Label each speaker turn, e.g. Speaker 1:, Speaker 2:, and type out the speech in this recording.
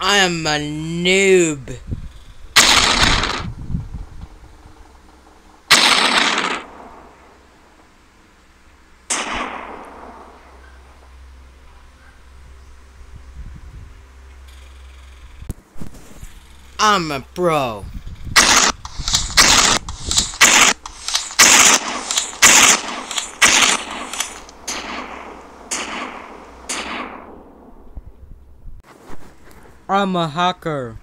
Speaker 1: I am a noob. I'm a pro. I'm a hacker.